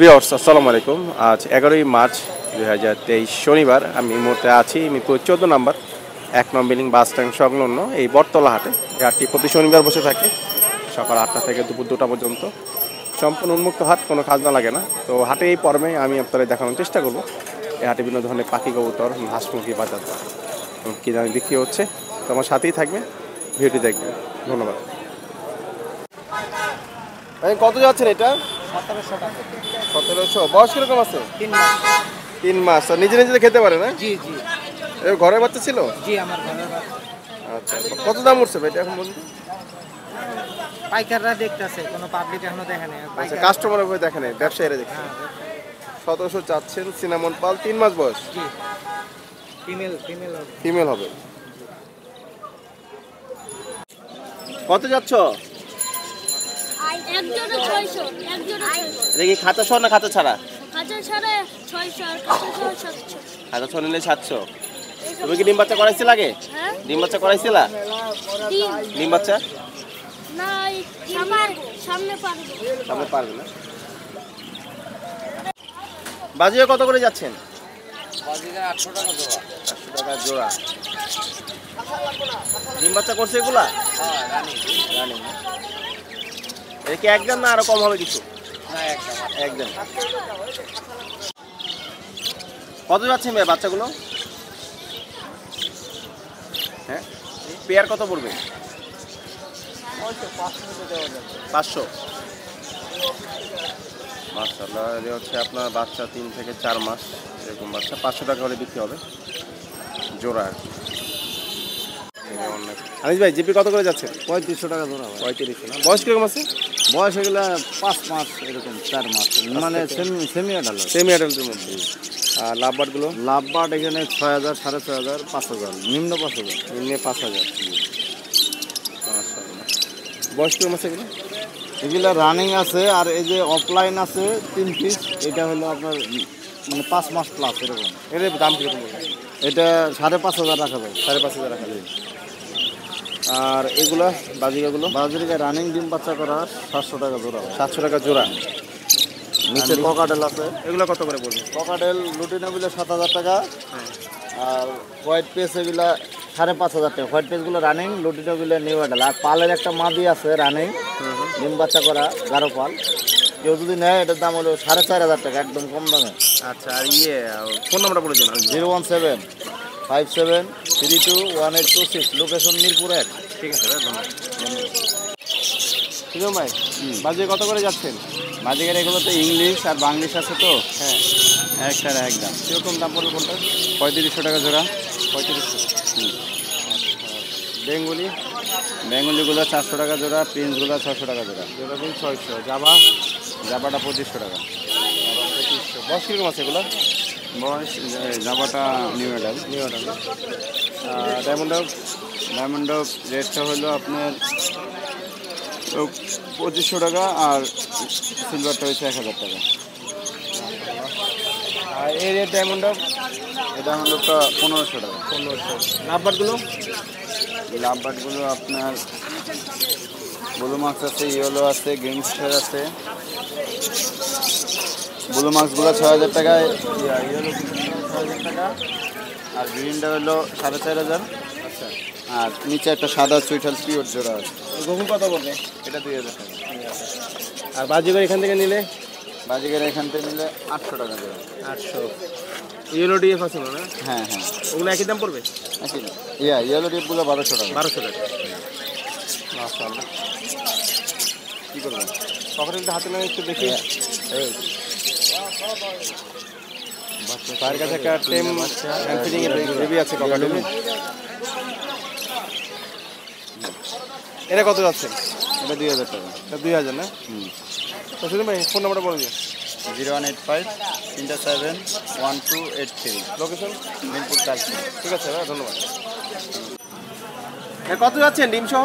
Viewers আসসালামু আলাইকুম। আজ এগারোই মার্চ দুই হাজার তেইশ শনিবার। আমি মুহূর্তে আছি মিরপুর চোদ্দ নম্বর, এক নম্বর বিল্ডিং বাস স্ট্যান্ড সংলগ্ন এই বটতলা হাটে। হাটটি প্রতি শনিবার বসে থাকে, সকাল আটটা থেকে দুপুর দুটা পর্যন্ত। সম্পূর্ণ উন্মুক্ত হাট, কোনো খাজনা লাগে না। তো হাটে এই পর্বে আমি আপনাদের দেখানোর চেষ্টা করব। এই হাটে বিভিন্ন ধরনের পাখি কবুতর হাঁসমুখী বাজার কী দামে বিক্রি হচ্ছে, তো আমার সাথেই থাকবে ভিডিওটি দেখবেন। ধন্যবাদ। কত যাচ্ছেন এটা? সতেরোশো বয়স কীরকম আছে? তিন মাস। তিন নিজে নিজে খেতে পারে না? জি জি। ঘরের বাচ্চা ছিল? জি আমার ঘরের আচ্ছা কত দাম উঠছে ভাই এখন বলুন? পাইকাররা দেখতেছে কোনো পাবলিক এখনও দেখে নেই। আচ্ছা ব্যবসায়ীরা দেখে। হ্যাঁ, সতেরোশো চাচ্ছেন সিনামন পাল তিন মাস বয়স? জি। ফিমেল ফিমেল ফিমেল হবে। কত যাচ্ছ একজনে ছয়শো একজনে ছয়শো এটা কি খাতা সহ না খাতা ছাড়া? খাতা সহ নিলে সাতশো। তুমি কি ডিম বাচ্চা করাইছিল আগে? হ্যাঁ? ডিম বাচ্চা করাইছিলা? ডিম বাচ্চা? সামনে পারব। না। বাজিয়ে কত করে যাচ্ছেন? আটশো টাকা জোড়া। ডিম বাচ্চা করছে এগুলা? হ্যাঁ রানি। এটা কি একদম না আরও কম হবে কিছু? একদম কত যাচ্ছে মেয়ে বাচ্চাগুলো? হ্যাঁ? পেয়ার কত পড়বে? পাঁচশো। মাসাল্লাহ এটা হচ্ছে আপনার বাচ্চা তিন থেকে চার মাস, এরকম বাচ্চা। পাঁচশো টাকা হলে বিক্রি হবে। জোড়া আর কি। আনিস ভাই জিপি কত করে যাচ্ছে? পঁয়ত্রিশশো টাকা ধরা হয়। পঁয়ত্রিশশো না? বয়স কীরকম আছে? বয়স এগুলো পাঁচ মাস এরকম চার মাস। মানে সেমি সেমি আডাল সেমি অ্যাডাল্টের মধ্যে। আর লাভবার্ডগুলো লাভ বাট এখানে ছয় হাজার সাড়ে ছয় হাজার পাঁচ হাজার নিম্ন পাঁচ হাজার। নিম্নে পাঁচ হাজার। বয়স কীরকম আছে এগুলো? এগুলো রানিং আছে আর এই যে অফলাইন আছে তিন পিস এটা হলো আপনার মানে পাঁচ মাস প্লাস এরকম। এর দাম কীরকম এটা সাড়ে পাঁচ হাজার রাখা যায়। সাড়ে পাঁচ হাজার রাখা যায়। আর এগুলো বাজিকাগুলো বাজারিকে রানিং ডিম বাচ্চা করা সাতশো টাকা জোড়া। সাতশো টাকা জোড়া। নিচে ককাটেল আছে। এগুলো কত করে পড়বে? ককাটেল লুটিনে বিলে সাত হাজার টাকা। আর হোয়াইট পেস এগুলা সাড়ে পাঁচ হাজার টাকা। হোয়াইট পেসগুলো রানিং লুটিনে বিলে নিউ আডাল আর পালের একটা মাদি আছে রানিং ডিম বাচ্চা করা গারো পাল। কেউ যদি নেয় এটার দাম হলো সাড়ে চার হাজার টাকা একদম কম দামে। আচ্ছা আর ইয়ে ফোন নাম্বারটা বলে দিন। Zero one seven five seven three two one eight two six location Mirpur এক। ঠিক আছে ধন্যবাদ ঠিক ভাই বাজিয়ে কত করে যাচ্ছেন? মাঝিকার এগুলো তো ইংলিশ আর বাংলিশ আছে তো। হ্যাঁ। এক একটার একদম কীরকম দাম পড়বে কোনটা? পঁয়ত্রিশশো টাকা জোড়া। পঁয়ত্রিশশো। বেঙ্গলি? বেঙ্গলিগুলো চারশো টাকা জোড়া প্রিন্সগুলো ছশো টাকা জোড়া। যেরকম ছয়শো। জাবা? জাবাটা পঁচিশশো টাকা। পঁচিশশো। বয়স কীরকম আছে এগুলো? বয়স জাবাটা new medal new order diamond diamond রেটটা হলো আপনার পঁচিশশো টাকা আর সিলভারটা হচ্ছে এক হাজার টাকা। আর এই রেট ডায়মন্ড এই ডায়মন্ডটা পনেরোশো টাকা। পনেরোশো নাম্বারগুলো লাভবার্ডগুলো আপনার ব্লু মার্কস আছে ইয়েলো আছে গ্যাংস্টার আছে। ব্লু মার্কসগুলো ছয় হাজার টাকায়। টাকা আর গ্রিনটা হলো সাড়ে চার হাজার। আচ্ছা আর নিচে একটা সাদা সুইটাল পিওর জোড়া আছে। গহুম কত পড়বে? এটা দুই হাজার টাকা। আর বাজিগর এখান থেকে নিলে? বাজিকের এখান থেকে নিলে আটশো টাকা দেবে আটশো। ইয়েলো ডিএফ আছে না? হ্যাঁ হ্যাঁ। ওগুলো একই দাম পড়বে? একই দাম। ইয়া ইয়েলো টিপগুলো বারোশো টাকা। বারোশো টাকা। মাশাআল্লাহ। কী করবেন? কখনো হাতে না একটু দেখি। এই, তার কাছে একটা টেম ফিটিং এর বেবি আছে ককাটেলে এটা কত যাচ্ছে? এটা দুই হাজার টাকা। এটা দুই হাজার না? হুম। তো শুধু ভাই ফোন নাম্বারটা বলে দিন জিরো ওয়ান এইট ফাইভ তিনটা seven one two eight three. Location Mirpur Kalshi. ঠিক আছে ভাই ধন্যবাদ। হ্যাঁ কত যাচ্ছেন ডিম সহ?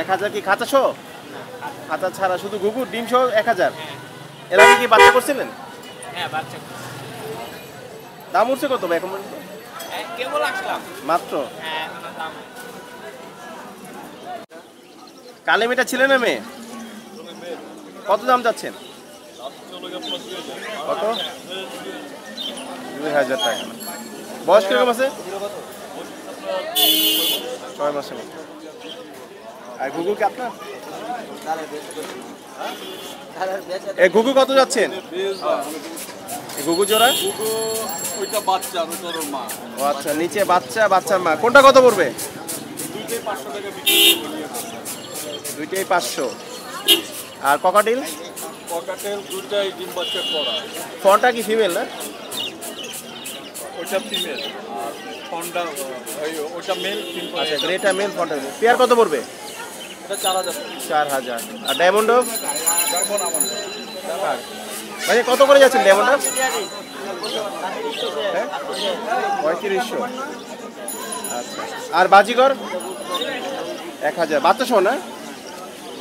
এক হাজার কি খাতা সহ? খাতা ছাড়া শুধু ঘুঘু ডিম সহ এক হাজার। এর আগে কি বাচ্চা করছিলেন? হ্যাঁ বাচ্চা দাম উঠছে কত ভাই এখন কেবল আসলাম। মাত্র? হ্যাঁ দাম কালে মেয়েটা ছিলেন না মেয়ে? কত দাম যাচ্ছেন কত? দুই হাজার টাকা। বয়স কীরকম আছে? ছয় মাসের মতো। আর ঘুঘু কি আপনার? এ ঘুঘু কত যাচ্ছেন? ঘুঘু জোড়া? ওইটা বাচ্চা ওইটার মা। ও আচ্ছা নিচে বাচ্চা বাচ্চার মা। কোনটা কত পড়বে? দুইটাই পাঁচশো টাকা বিক্রি করি দুইটাই পাঁচশো। আর ককাটিল? পকাটেল দুইটাই ডিম বাচ্চা করা। ফোনটা কি ফিমেল না? ওইটা ফিমেল আর ওই ওইটা মেল আচ্ছা গ্রেটা মেল ফোনটা পেয়ার কত পড়বে? চার হাজার। আর ডায়মন্ড আমার কত করে যাচ্ছেন ডায়মন্ড পঁয়ত্রিশশো। আচ্ছা। আর বাজিগর? এক হাজার। বাচ্চা শো না?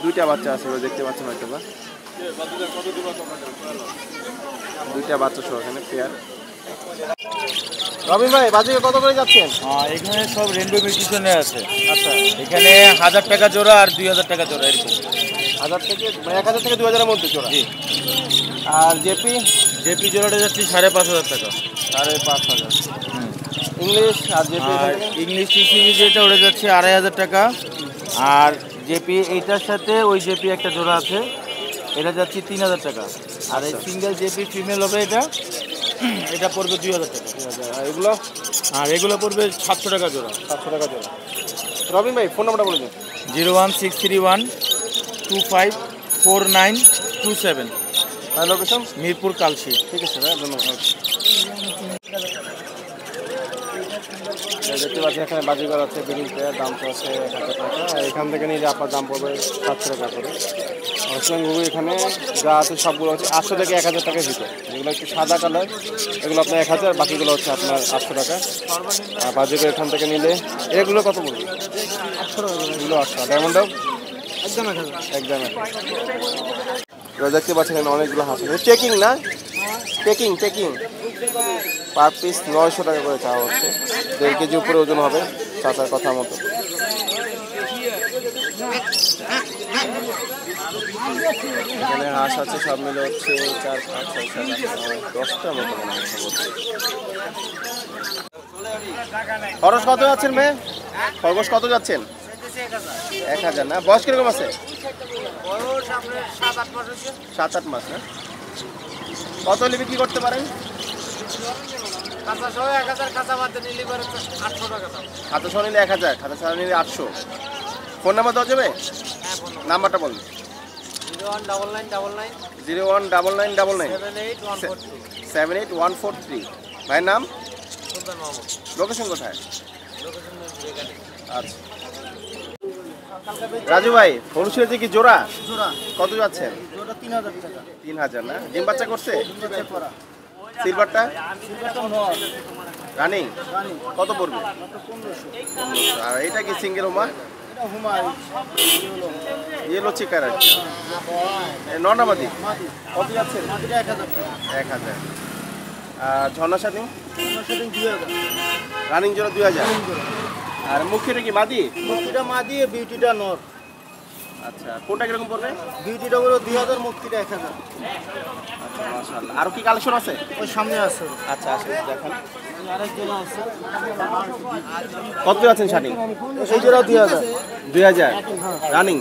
দুইটা বাচ্চা আছে দেখতে পাচ্ছেন হয়তো বা দুইটা বাচ্চা সহ এখানে পেয়ার রবি ভাই বাজিগর কত করে যাচ্ছেন? হ্যাঁ এখানে সব রেনবো মিউটিশনে আছে। আচ্ছা এখানে হাজার টাকা জোড়া আর দুই হাজার টাকা জোড়া এরকম। হাজার থেকে মানে এক হাজার থেকে দু হাজারের মধ্যে চোরা আর জেপি? জেপি জোড়াটা যাচ্ছে সাড়ে পাঁচ হাজার টাকা। সাড়ে পাঁচ হাজার। ইংলিশ আর জেপি আর ইংলিশ টিসি যেটা ওটা যাচ্ছে আড়াই হাজার টাকা। আর জেপি এইটার সাথে ওই জেপি একটা জোড়া আছে। এটা যাচ্ছে তিন হাজার টাকা। আর এই সিঙ্গেল জেপি ফিমেল হবে এটা। এটা পড়বে দুই হাজার টাকা। আর এগুলো? আর এগুলো পড়বে সাতশো টাকা জোড়া। সাতশো টাকা জোড়া। রবিন ভাই ফোন নাম্বারটা বলে দিন। Zero one six three one two five four nine two seven. আর লোকেশন মিরপুর কালসি ঠিক আছে ভাই ধন্যবাদ। দেখতে পাচ্ছি এখানে বাজিগর আছে বিলিং প্লেয়ার দাম তো আছে এক হাজার টাকা। আর এখান থেকে নিলে আপনার দাম পড়বে সাতশো টাকা করে। গুগু এখানে যা আছে সবগুলো হচ্ছে আটশো থেকে এক হাজার টাকার ভিতর। যেগুলো একটু সাদা কালার এগুলো আপনার এক হাজার বাকিগুলো হচ্ছে আপনার আটশো টাকা। আর বাজিগর এখান থেকে নিলে এগুলো কত পড়বে? এগুলো আটশো ডায়মন্ড একদম একদম এক দেখতে পাচ্ছেন এখানে অনেকগুলো হাঁস আছে। চেকিং না? Checking checking. পার পিস নয়শো টাকা করে চাওয়া হচ্ছে। দেড় কেজি উপরে ওজন হবে, চাচার কথা মতো। এখানে হাঁস আছে, সব মিলে হচ্ছে চার, পাঁচ, ছয়, সাত, আট দশটার মতো মনে সম্ভবত। খরচ কত যাচ্ছেন মেয়ে খরগোশ কত যাচ্ছেন? এক হাজার না? বয়স কীরকম আছে? সাত, আট মাস না? কত হলে বিক্রি করতে পারেন? খাতা সহ নিলে এক হাজার খাতা ছাড়া নিলে আটশো। ফোন নাম্বার দেওয়া যাবে? নাম্বারটা বলুন। Zero one double nine double nine. Seven eight one four three. ভাইয়ের নাম? লোকেশন কোথায়? আচ্ছা। রাজু ভাই হলুদ কি জোড়া? জোড়া। কত যাচ্ছেন জোড়া তিন হাজার টাকা। তিন হাজার না? ডিম বাচ্চা করছে? সিলভারটা রানিং কত পড়বে? আর এটা কি সিঙ্গেল হোমা ইয়েলো চিকার আর কি নর্নামাদি কত মাটিটা এক হাজার। আর ঝর্ণা শাটিং রানিং জোড়া দুই হাজার। আর মুখিটা কি মাদি? মুক্তিটা মা দিয়ে বিউটিটা নর। আচ্ছা কোনটা কীরকম পড়বে? বিউটিটা হলো দুই হাজার মুক্তিটা এক হাজার। মাশাআল্লাহ। আরও কি কালেকশন আছে? ওই সামনে আছে। আচ্ছা আসুন দেখান। কত আছেন শাটিং এই জোড়া দুই হাজার। দুই হাজার। রানিং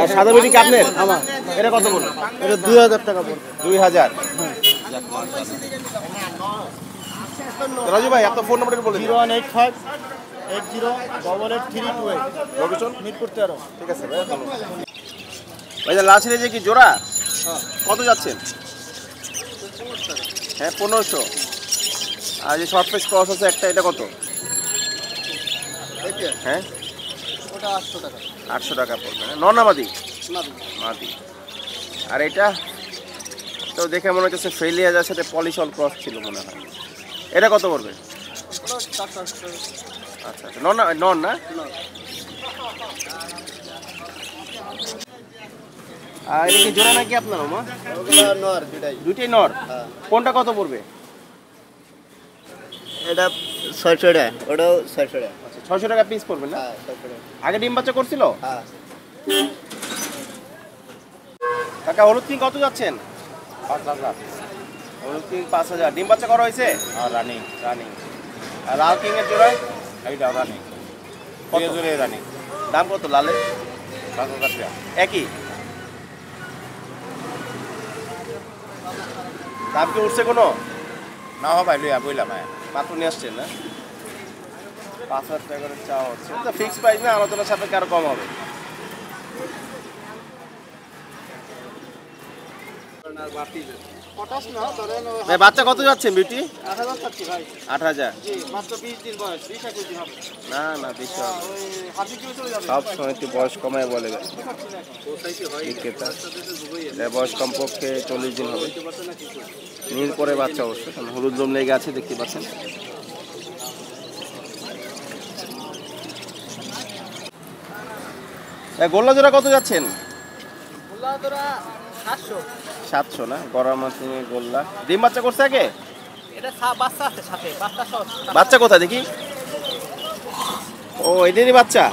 আর সাদা বেবি কি আপনার? আমার। এটা কত বলুন এটা দুই হাজার টাকা পড়বে দুই হাজার। রাজু ভাই আপনার ফোন নাম্বারটা বলে দিন। Zero one eight five eight zero double eight three two eight. Location Mirpur তেরো। ঠিক আছে ভাই ধন্যবাদ ভাই লাচিরে যে কি জোড়া? কত যাচ্ছেন? হ্যাঁ পনেরোশো। আর যে শর্ট পেস ক্রস আছে একটা এটা কত? হ্যাঁ। ওটা আটশো টাকা। আটশো টাকা পড়বে হ্যাঁ নর্নামাদি মাদি? আর এটা তো দেখে মনে হচ্ছে ফেলিয়াজার সাথে পলিশল ক্রস ছিল মনে হয়। এটা কত পড়বে? আচ্ছা আচ্ছা। নন না নন না? এটা কি জোড়া নাকি আপনার মা নর দুটাই দুইটাই নর? হ্যাঁ। কোনটা কত পড়বে? এটা ছয়শো টাকা ওটাও ছয়শো টাকা। আচ্ছা ছয়শো টাকা পিস পড়বে না? হ্যাঁ আগে ডিম বাচ্চা করছিল? হ্যাঁ। কাকা হলুদ কিং কত যাচ্ছেন? পাঁচ হাজার। হলুদ কিং পাঁচ হাজার। ডিম বাচ্চা করা হয়েছে? আর রানিং রানিং আর লাল কিং এর জোড়ায়? এইটাও রানিং কত? জোরে রানিং দাম কত লালের? পাঁচ হাজার টাকা। একই? দাম কি উঠছে কোনো? না হবাই লইয়া বইলাম হ্যাঁ মাত্র নিয়ে আসছেন, না? পাঁচ হাজার টাকা করে চাওয়া হচ্ছে। তো ফিক্স প্রাইস না, আলোচনার সাপেক্ষে আরও কম হবে। না ধরেন ভাই বাচ্চা কত যাচ্ছেন বিউটি? আট হাজার না না বেশি সব সময় একটু বয়স কমায় বলে। বিক্রেতা বয়স কমপক্ষে চল্লিশ দিন হবে। নীল পরে বাচ্চা অবশ্য কারণ হলুদ লোম লেগে আছে দেখতে পাচ্ছেন। গোল্লা জোড়া কত যাচ্ছেন? সাতশো। সাতশো না? গরম মাছ গোল্লা। ডিম বাচ্চা করছে আগে? এটা বাচ্চা আছে সাথে বাচ্চা কোথায় দেখি? ও এটারই বাচ্চা?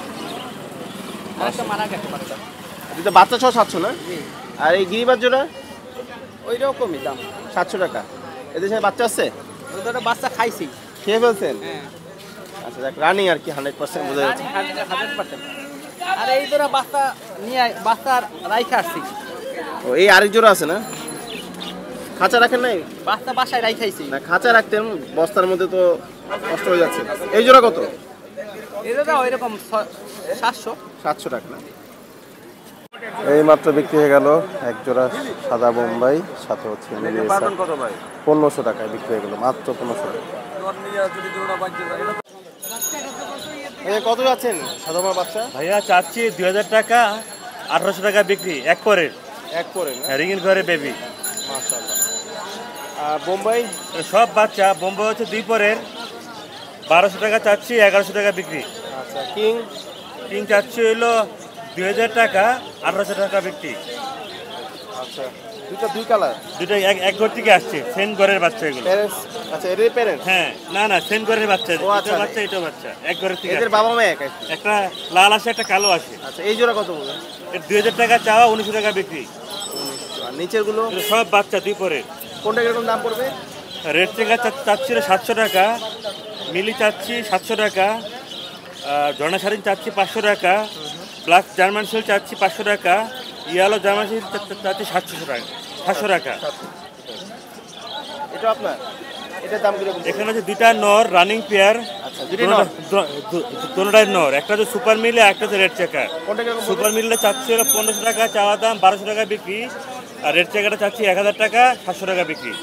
এটা তো বাচ্চা। সহ সাতশো না? আর এই গিরিবাজ জোড়া? ওই রকমই দাম। সাতশো টাকা। এদের সাথে বাচ্চা আছে? বাচ্চা খাইছি। খেয়ে ফেলছেন? হ্যাঁ। আচ্ছা দেখ রানিং আর কি হান্ড্রেড পার্সেন্ট বোঝা যাচ্ছে। হান্ড্রেড পার্সেন্ট আর এই ধরো বাচ্চা নিয়ে আই- বাচ্চা রাইখে আসছি। ও এই আরেক জোড়া আছে না? খাঁচা রাখেন নাই? বাচ্চা বাসায় রাইখাইছি। না খাঁচা রাখতেন বস্তার মধ্যে তো কষ্ট হয়ে যাচ্ছে। এই জোড়া কত? রকম সাতশো। সাতশো টাকা। এই মাত্র বিক্রি হয়ে গেল এক জোড়া সাদা বোম্বাই সাথে হচ্ছে পনেরোশো টাকায় বিক্রি হয়ে গেল মাত্র পনেরোশো টাকা। এই কত যাচ্ছেন? সাদা বাচ্চা? ভাইয়া চাচ্ছি দুই হাজার টাকা আঠারোশো টাকা বিক্রি এক পরের। এক করে না? রিঙের ঘরে বেবি মাশাআল্লাহ। বোম্বাই? সব বাচ্চা বোম্বে হচ্ছে দুই পরের। বারোশো টাকা চাচ্ছি এগারোশো টাকা বিক্রি। আচ্ছা কিং? কিং চাচ্ছি হইল দুই হাজার টাকা আঠারোশো টাকা বিক্রি। আচ্ছা দুটো দুই কালার? দুটো এক এক ঘর থেকে আসছে সেন ঘরের বাচ্চা এগুলো। আচ্ছা প্যারেন্টস হ্যাঁ না না সেন ঘরের বাচ্চা আচ্ছা। এটা বাচ্চা এটা বাচ্চা এক ঘরের থেকে এদের বাবা মা এক একটা লাল আসে একটা কালো আসে। আচ্ছা এই জোড়া কত দুই হাজার টাকা চাওয়া উনিশশো টাকা বিক্রি। আর নিচেরগুলো এগুলো সব বাচ্চা দুই পরের। কোনটা কীরকম দাম পড়বে? রেড চেঙ্গা চাচ্ছিল সাতশো টাকা মিলি চাচ্ছি সাতশো টাকা ঝর্ণা শাড়িন চাচ্ছি পাঁচশো টাকা ব্ল্যাক জার্মান শিল চাচ্ছি পাঁচশো টাকা ইয়ালো জার্মান শিল চাচ্ছি সাতশো টাকা সাতশো টাকা। এটা আপনার? এখানে হচ্ছে দুইটা নর রানিং পেয়ার দুটাই নর। একটা হচ্ছে সুপার মিলে একটা হচ্ছে রেড চেকার? সুপার মিলে হলো পনেরোশো টাকা চাওয়া দাম বারোশো টাকা বিক্রি। আর রেড চেকারটা চাচ্ছি এক হাজার টাকা সাতশো টাকা বিক্রি।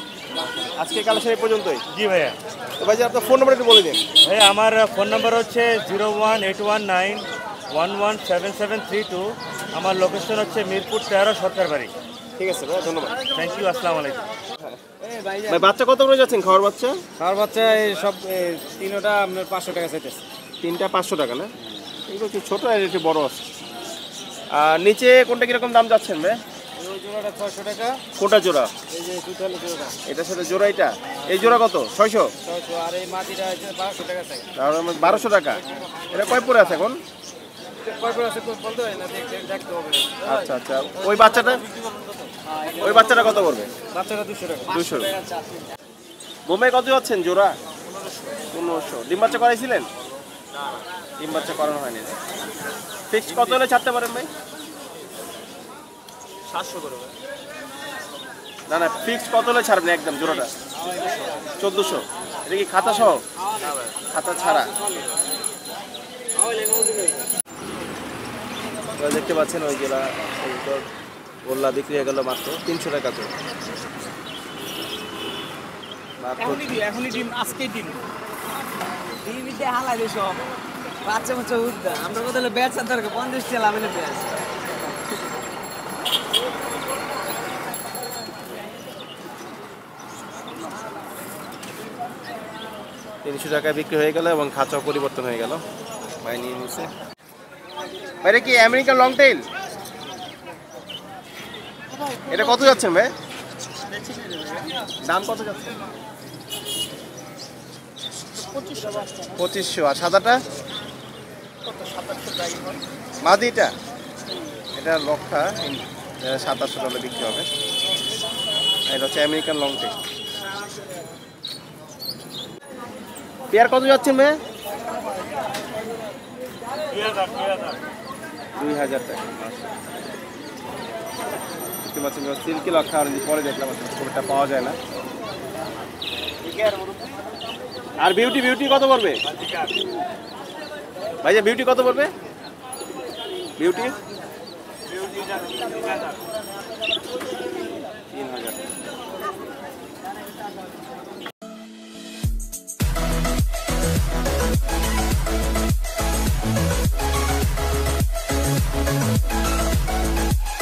আজকে কালেকশন এই পর্যন্তই? জি ভাইয়া। তো ভাই আপনার ফোন নাম্বার একটু বলে দিন। ভাই আমার ফোন নাম্বার হচ্ছে zero one eight one nine one one seven seven three two. আমার লোকেশন হচ্ছে মিরপুর তেরো সরকার বাড়ি। ঠিক আছে ভাই ধন্যবাদ। থ্যাংক ইউ আসসালামু আলাইকুম। ভাই বাচ্চা কত করে যাচ্ছেন? খাওয়ার বাচ্চা? আর বাচ্চা এই সব তিনোটা আপনার পাঁচশো টাকা চাইতেছে। তিনটা পাঁচশো টাকা না? এগুলো কি ছোটো আর একটু বড় আছে? আর নিচে কোনটা কীরকম দাম যাচ্ছেন ভাই? জোড়াটা টাকা। কোনটা জোড়া? এই যে দুটালো জোড়া এটার সাথে জোড়া এটা? এই জোড়া কত? ছয়শো? ছয়শো। আর এই মাটিটা টাকা চাই এটা কয় পরে আছে এখন? আচ্ছা আচ্ছা। ওই বাচ্চাটা? ওই বাচ্চাটা কত বাচ্চাটা দুশো টাকা। দুশো। বোম্বাই কত যাচ্ছেন জোড়া? পনেরোশো। ডিম বাচ্চা করাইছিলেন? ডিম বাচ্চা করানো হয়নি। ফিক্সড কত হলে ছাড়তে পারেন ভাই? সাতশো করে না না ফিক্সড কত হলে ছাড়বেন একদম জোড়াটা? চোদ্দোশো। এটা কি খাতা সহ? খাতা ছাড়া। দেখতে পাচ্ছেন ওই জেলা গোল্লা বিক্রি হয়ে গেল মাত্র তিনশো টাকা হালাই বাচ্চা বাচ্চা উঠদা আমরা কোথাও বেচার দরকার পঞ্চাশ টাকা লাভ হলে বেচ। তিনশো টাকায় বিক্রি হয়ে গেল এবং খাঁচাও পরিবর্তন হয়ে গেল। ভাই নিয়ে নিচ্ছে ভাই এটা কি আমেরিকান লং টেইল এটা কত যাচ্ছেন ভাই? দাম কত যাচ্ছে? পঁচিশশো। আর সাদাটা? মাদিটা? এটা লক্ষা সাতাশশো ডলার বিক্রি হবে। এটা হচ্ছে আমেরিকান লং টেক পেয়ার কত যাচ্ছেন মেয়ে দুই হাজার টাকা। দেখতে পাচ্ছেন সিল্কি লক্ষা আর পরে দেখলাম আসলে খুব পাওয়া যায় না। আর বিউটি বিউটি কত পড়বে? ভাইয়া বিউটি কত পড়বে? বিউটি হাজার